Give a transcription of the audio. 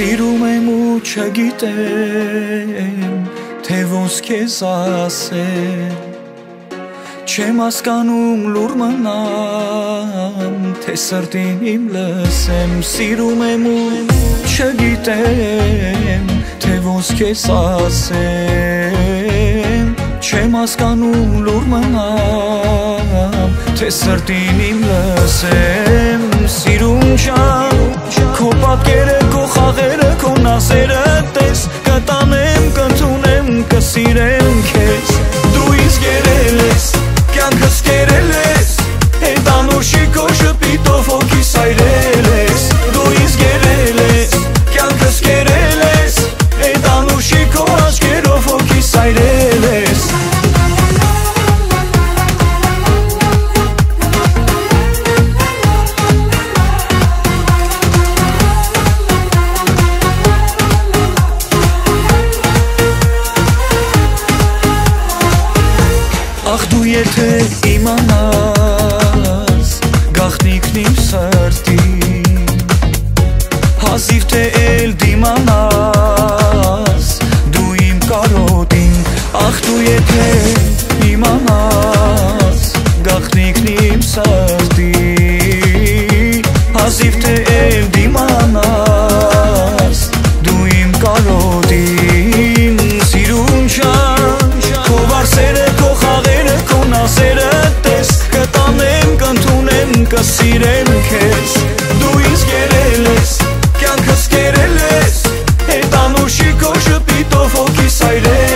Սիրում եմ ու չգիտեմ Թե ոնց քեզ ասեմ Չեմ հասկանում լուր մնամ Թե սրտին իմ լսեմ Սիրում եմ ու չգիտեմ Թե ոնց քեզ ասեմ Չեմ հասկանում լուր մնամ Թե սրտին իմ լսեմ Սիրում չան Քո պատկերը, քո խաղերը, քո նասերը տես Կտանեմ, կընդունեմ, կսիրեմ քեզ Դու ինձ գերել ես, կյանքս կերել ես Հետ անուր շիկո շպիտով հոգի սայրել created կսիրեմ քեզ դու ինձ գերել ես կյանքս գերել ես այդ անուշի կոշը պիտով հոգիս այրել